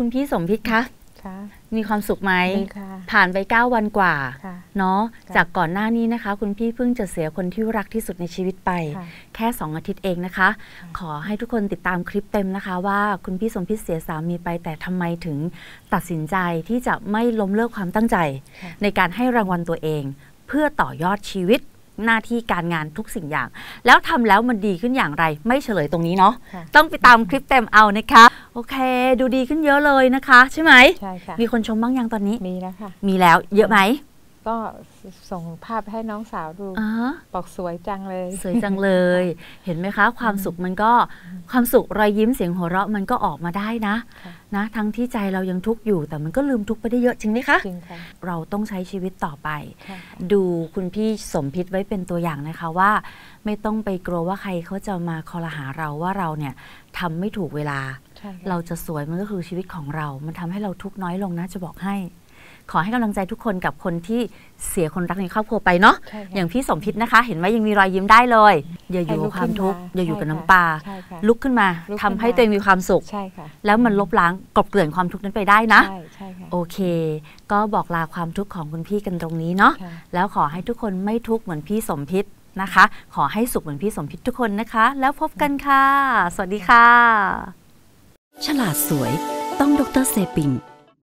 คุณพี่สมพิษคะค่ะมีความสุขไหมดีค่ะผ่านไป 9 วันกว่าค่ะเนาะค่ะจากก่อนหน้านี้นะคะ คุณพี่เพิ่งจะเสียคนที่รักที่สุดในชีวิตไปค่ะแค่ 2 อาทิตย์เองนะคะค่ะขอให้ทุกคนติดตามคลิปเต็มนะคะ ว่าคุณพี่สมพิษเสียสามีไป แต่ทำไมถึงตัดสินใจที่จะไม่ล้มเลิกความตั้งใจค่ะในการให้รางวัลตัวเอง เพื่อต่อยอดชีวิตหน้าที่การงานทุกสิ่งอย่าง แล้วทำแล้วมันดีขึ้นอย่างไร ไม่เฉลยตรงนี้เนาะค่ะต้องไปตามคลิปเต็มเอานะคะ โอเค ดูดีขึ้นเยอะเลยนะคะ ใช่ไหมใช่ค่ะมีคนชมบ้างยังตอนนี้มีแล้วค่ะ มีแล้วเยอะไหมก็ส่งภาพให้น้องสาวดูอ๋อบอกสวยจังเลย สวยจังเลย เห็นไหมคะ ความสุขมันก็ความสุขรอยยิ้มเสียงหัวเราะมันก็ออกมาได้นะค่ะนะ ทั้งที่ใจเรายังทุกข์อยู่ แต่มันก็ลืมทุกข์ไปได้เยอะจริงไหมคะจริงค่ะเราต้องใช้ชีวิตต่อไปค่ะดูคุณพี่สมพิษไว้เป็นตัวอย่างนะคะว่า ไม่ต้องไปกลัวว่าใครเขาจะมาคอรหาเราว่าเราเนี่ยทำไม่ถูกเวลาใช่ค่ะ เราจะสวยมันก็คือชีวิตของเรา มันทำให้เราทุกข์น้อยลงนะจะบอกให้ ขอให้กำลังใจทุกคนกับคนที่เสียคนรักในครอบครัวไปเนาะใช่ค่ะอย่างพี่สมพิษนะคะ เห็นไหมยังมีรอยยิ้มได้เลย อย่าอยู่กับความทุกข์อย่าอยู่กับน้ำตาใช่ค่ะลุกขึ้นมาลุกทำขึ้นมาให้ตัวเองมีความสุขใช่ค่ะแล้วมันลบล้างกลบเกลื่อนความทุกข์นั้นไปได้นะใช่ใช่ค่ะโอเค ก็บอกลาความทุกข์ของคุณพี่กันตรงนี้เนาะค่ะแล้วขอให้ทุกคนไม่ทุกข์เหมือนพี่สมพิษนะคะ ขอให้สุขเหมือนพี่สมพิษทุกคนนะคะ แล้วพบกันค่ะ สวัสดีค่ะ ฉลาดสวยต้องดรเซปิง